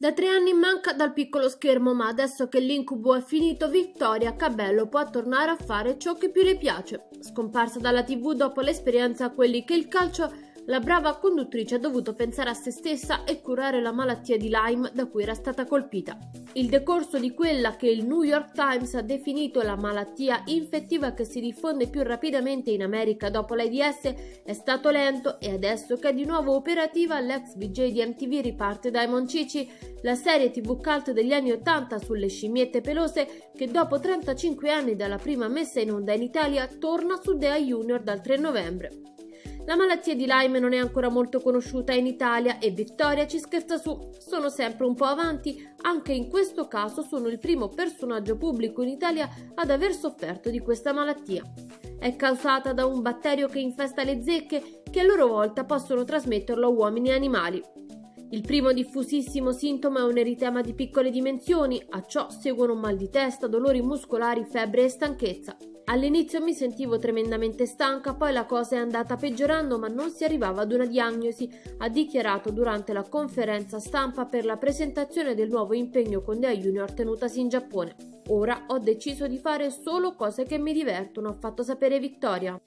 Da tre anni manca dal piccolo schermo, ma adesso che l'incubo è finito, Vittoria Cabello può tornare a fare ciò che più le piace. Scomparsa dalla TV dopo l'esperienza a quelli che il calcio la brava conduttrice ha dovuto pensare a se stessa e curare la malattia di Lyme da cui era stata colpita. Il decorso di quella che il New York Times ha definito la malattia infettiva che si diffonde più rapidamente in America dopo l'AIDS è stato lento e adesso che è di nuovo operativa l'ex VJ di MTV riparte Diamond Cici, la serie tv cult degli anni 80 sulle scimmiette pelose che dopo 35 anni dalla prima messa in onda in Italia torna su Dea Junior dal 3 novembre. La malattia di Lyme non è ancora molto conosciuta in Italia e Vittoria ci scherza su. Sono sempre un po' avanti, anche in questo caso sono il primo personaggio pubblico in Italia ad aver sofferto di questa malattia. È causata da un batterio che infesta le zecche che a loro volta possono trasmetterlo a uomini e animali. Il primo diffusissimo sintomo è un eritema di piccole dimensioni, a ciò seguono mal di testa, dolori muscolari, febbre e stanchezza. All'inizio mi sentivo tremendamente stanca, poi la cosa è andata peggiorando, ma non si arrivava ad una diagnosi, ha dichiarato durante la conferenza stampa per la presentazione del nuovo impegno con Dea Junior tenutasi in Giappone. Ora ho deciso di fare solo cose che mi divertono, ha fatto sapere Vittoria.